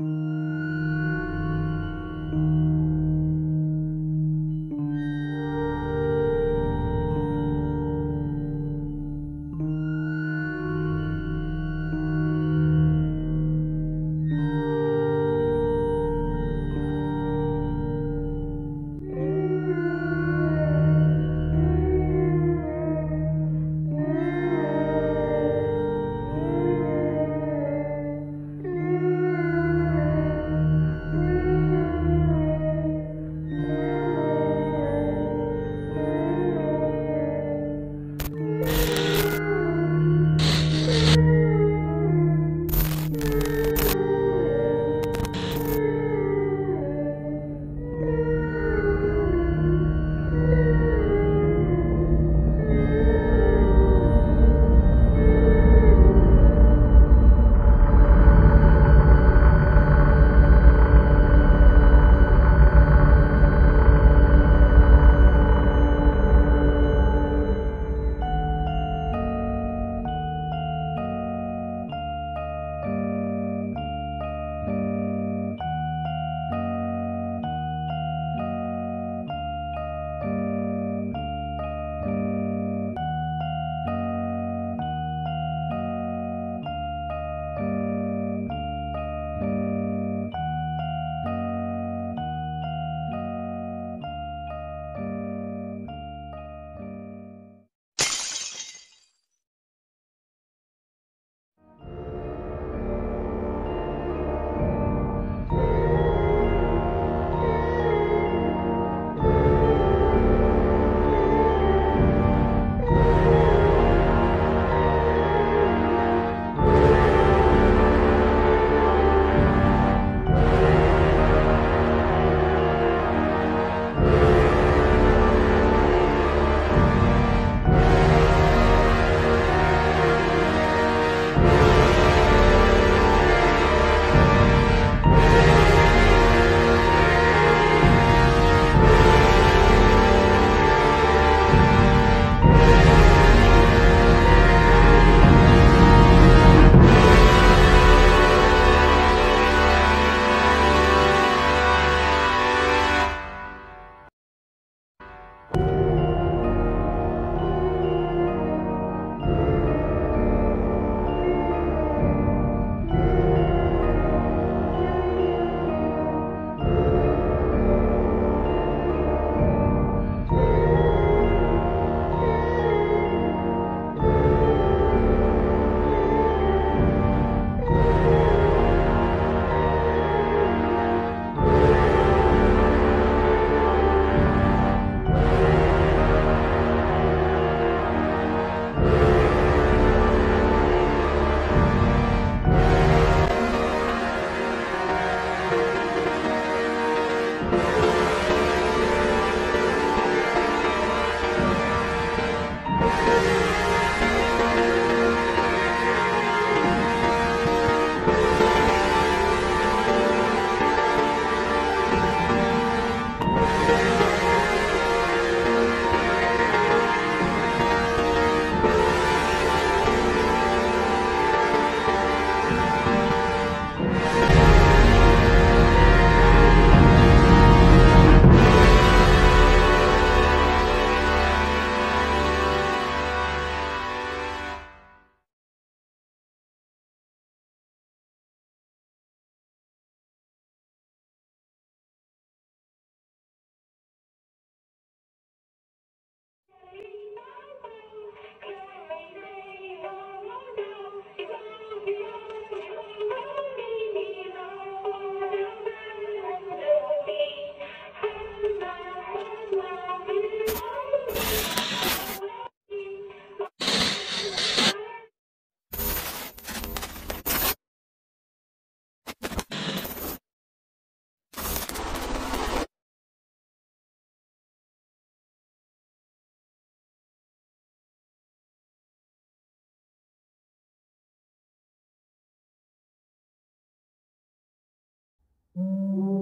Mm-hmm. Música